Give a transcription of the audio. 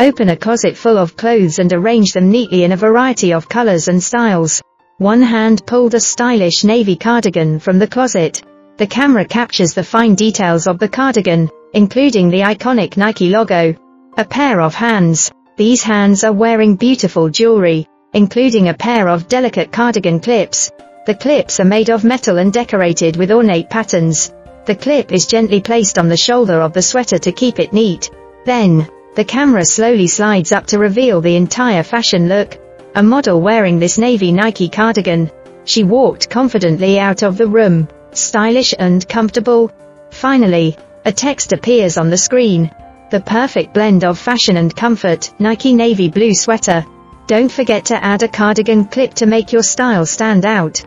Open a closet full of clothes and arrange them neatly in a variety of colors and styles. One hand pulled a stylish navy cardigan from the closet. The camera captures the fine details of the cardigan, including the iconic Nike logo. A pair of hands. These hands are wearing beautiful jewelry, including a pair of delicate cardigan clips. The clips are made of metal and decorated with ornate patterns. The clip is gently placed on the shoulder of the sweater to keep it neat. Then, the camera slowly slides up to reveal the entire fashion look. A model wearing this navy Nike cardigan. She walked confidently out of the room, stylish and comfortable. Finally, a text appears on the screen. The perfect blend of fashion and comfort, Nike navy blue sweater. Don't forget to add a cardigan clip to make your style stand out.